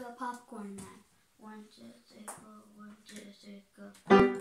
the popcorn man. One, two, three, four, one, two, three, go.